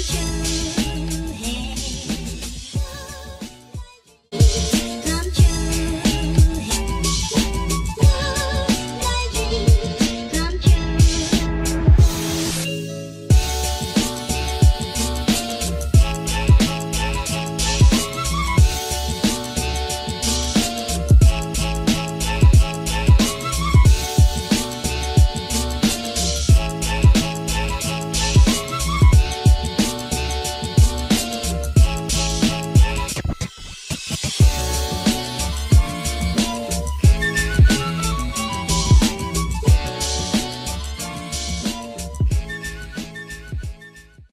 Attention.